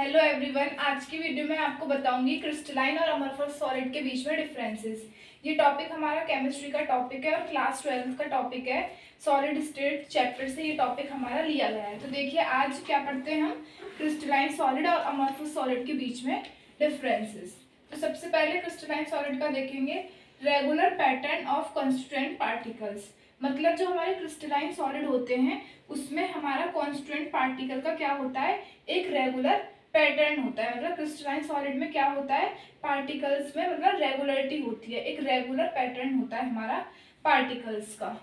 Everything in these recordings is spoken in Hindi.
हेलो एवरीवन आज की वीडियो में आपको बताऊँगी क्रिस्टलाइन और अमरफस सॉलिड के बीच में डिफरेंसेस ये टॉपिक हमारा केमिस्ट्री का टॉपिक है और क्लास ट्वेल्थ का टॉपिक है. सॉलिड स्टेट चैप्टर से ये टॉपिक हमारा लिया गया है. तो देखिए, आज क्या पढ़ते हैं हम? क्रिस्टलाइन सॉलिड और अमरफस सॉलिड के बीच में डिफरेंसेस तो सबसे पहले क्रिस्टलाइन सॉलिड का देखेंगे. Regular pattern of constituent particles मतलब जो हमारे क्रिस्टलाइन सॉलिड होते हैं, उसमें हमारा कॉन्स्टिट्यूंट पार्टिकल का क्या होता है? एक रेगुलर पैटर्न होता है मतलब क्रिस्टलाइन सॉलिड में क्या होता है? पार्टिकल्स में मतलब रेगुलरिटी होती है, एक रेगुलर पैटर्न होता है हमारा पार्टिकल्स का।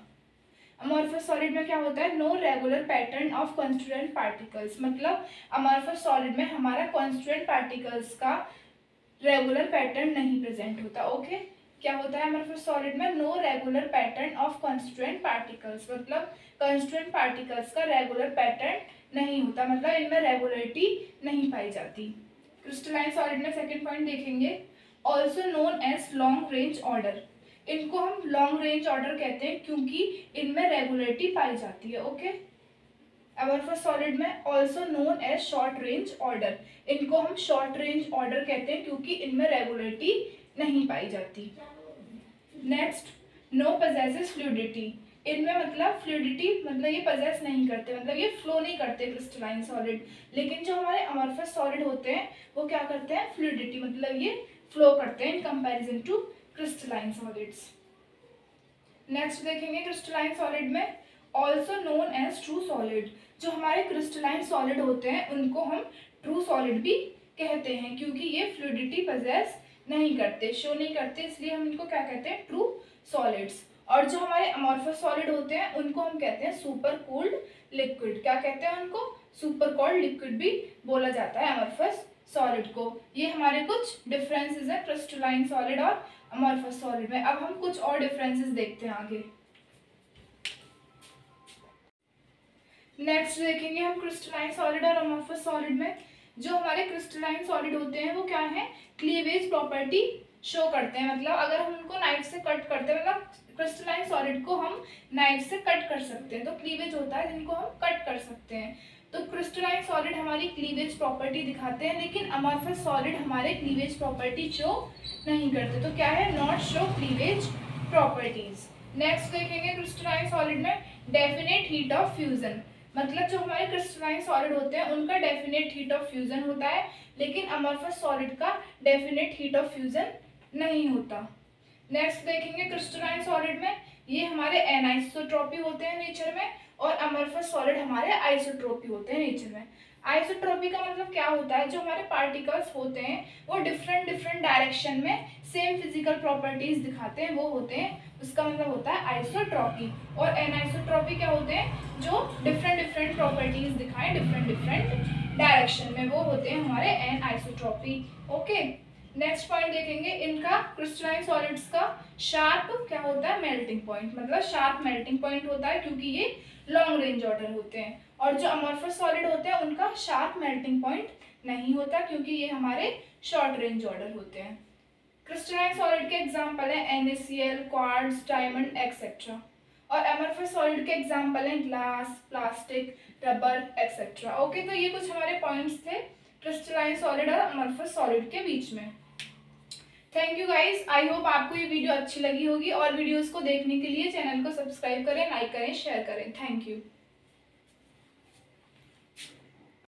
अमॉर्फस सॉलिड में क्या होता है? No regular pattern of constituent particles मतलब अमॉर्फस सॉलिड में हमारा कॉन्स्टिट्यूएंट पार्टिकल्स का रेगुलर पैटर्न नहीं प्रेजेंट होता ओके okay? क्या होता है अमॉर्फस सॉलिड में no regular pattern of constituent particles मतलब कॉन्स्टिट्यूएंट पार्टिकल्स का रेगुलर पैटर्न नहीं होता मतलब इनमें रेगुलरिटी नहीं पाई जाती। क्रिस्टलाइन सॉलिड में सेकेंड पॉइंट देखेंगे। Also known as long range order इनको हम लॉन्ग रेंज ऑर्डर कहते हैं, क्योंकि इनमें रेगुलरिटी पाई जाती है ओके अमरफस सॉलिड में also known as short range order इनको हम शॉर्ट रेंज ऑर्डर कहते हैं, क्योंकि इनमें रेगुलरिटी नहीं पाई जाती। नेक्स्ट नो पजेसेस फ्लूडिटी इनमें मतलब फ्लूडिटी मतलब ये पजेस नहीं करते मतलब ये फ्लो नहीं करते क्रिस्टलाइन सॉलिड लेकिन जो हमारे अमरफस सॉलिड होते हैं, वो क्या करते हैं? फ्लूडिटी मतलब ये फ्लो करते हैं in comparison to crystalline solids next देखेंगे क्रिस्टलाइन सॉलिड में also known as true solid जो हमारे क्रिस्टलाइन सॉलिड होते हैं, उनको हम ट्रू सॉलिड भी कहते हैं, क्योंकि ये फ्लूडिटी पजेस नहीं करते शो नहीं करते, इसलिए हम इनको क्या कहते हैं? ट्रू सॉलिड्स और जो हमारे अमॉर्फस सॉलिड होते हैं, उनको हम कहते हैं सुपर कोल्ड लिक्विड क्या कहते हैं उनको? सुपर कोल्ड लिक्विड भी बोला जाता है अमॉर्फस सॉलिड को. ये हमारे कुछ डिफरेंसेस हैं क्रिस्टलाइन सॉलिड और अमॉर्फस सॉलिड में. अब हम कुछ और डिफरेंसेस देखते हैं आगे. नेक्स्ट देखेंगे हम क्रिस्टलाइन सॉलिड और अमॉर्फस सॉलिड में. जो हमारे क्रिस्टलाइन सॉलिड होते हैं, वो क्या है? क्लीवेज प्रॉपर्टी शो करते हैं। मतलब अगर हम उनको नाइफ से कट करते हैं मतलब क्रिस्टलाइन सॉलिड को हम नाइफ से कट कर सकते हैं। तो क्लीवेज होता है, जिनको हम कट कर सकते हैं। तो क्रिस्टलाइन सॉलिड हमारी क्लीवेज प्रॉपर्टी दिखाते हैं, लेकिन अमॉर्फस सॉलिड हमारे क्लीवेज प्रॉपर्टी शो नहीं करते। तो क्या है? Not show cleavage properties next देखेंगे क्रिस्टलाइन सॉलिड में डेफिनेट हीट ऑफ़ फ्यूजन मतलब जो हमारे क्रिस्टलाइन सॉलिड होते हैं, उनका डेफिनेट हीट ऑफ़ फ्यूजन होता है, लेकिन अमरफस सॉलिड का डेफिनेट हीट ऑफ़ फ्यूजन नहीं होता। नेक्स्ट देखेंगे क्रिस्टलाइन सॉलिड में, ये हमारे एनाइसोट्रॉपी होते हैं नेचर में, और अमरफस सॉलिड हमारे आइसोट्रॉपी होते हैं नेचर में। आइसोट्रोपी का मतलब क्या होता है? जो हमारे पार्टिकल्स होते हैं, वो डिफरेंट डिफरेंट डायरेक्शन में सेम फ़िज़िकल प्रॉपर्टीज़ दिखाते हैं, वो होते हैं, उसका मतलब होता है आइसोट्रॉपी और एनाइसोट्रोपी क्या होते हैं? जो डिफरेंट डिफरेंट प्रॉपर्टीज़ दिखाएँ डिफरेंट डिफरेंट डायरेक्शन में, वो होते हैं हमारे anisotropy okay next point देखेंगे, इनका क्रिस्टलाइन सॉलिड्स का शार्प क्या होता है? मेल्टिंग पॉइंट मतलब शार्प मेल्टिंग पॉइंट होता है क्योंकि ये लॉन्ग रेंज ऑर्डर होते हैं। और जो अमॉर्फस सॉलिड होते हैं, उनका शार्प मेल्टिंग पॉइंट नहीं होता क्योंकि ये हमारे शॉर्ट रेंज ऑर्डर होते हैं। क्रिस्टलाइन सॉलिड के एग्ज़ाम्पल हैं N S L quartz diamond etcetera और एमरफस सॉलिड के एग्ज़ाम्पल हैं glass plastic rubber etcetera okay तो ये कुछ हमारे पॉइंट्स थे क्रिस्टलाइन सॉलिड और अमरफस सॉलिड के बीच में। Thank you guys I hope आपको ये वीडियो अच्छी लगी होगी और वीडियोज़ को देखने के लिए चैनल को सब्सक्राइब करें लाइक करें शेयर करें. Thank you